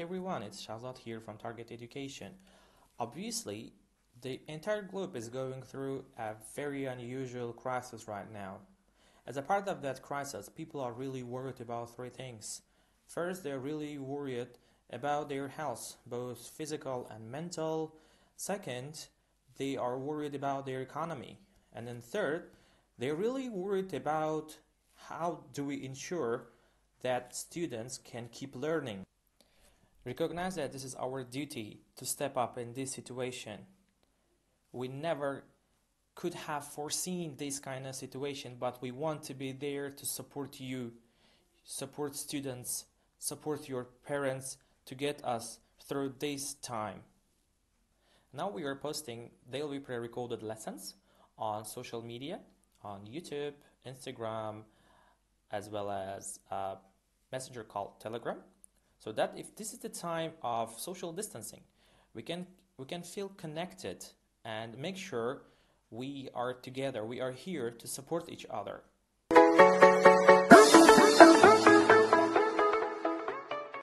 everyone, it's Shahzad here from Target Education. Obviously, the entire globe is going through a very unusual crisis right now. As a part of that crisis, people are really worried about three things. First, they're really worried about their health, both physical and mental. Second, they are worried about their economy. And then third, they're really worried about how do we ensure that students can keep learning. Recognize that this is our duty to step up in this situation. We never could have foreseen this kind of situation, but we want to be there to support you, support students, support your parents to get us through this time. Now we are posting daily pre-recorded lessons on social media, on YouTube, Instagram, as well as a messenger called Telegram so that if this is the time of social distancing we can we can feel connected and make sure we are together we are here to support each other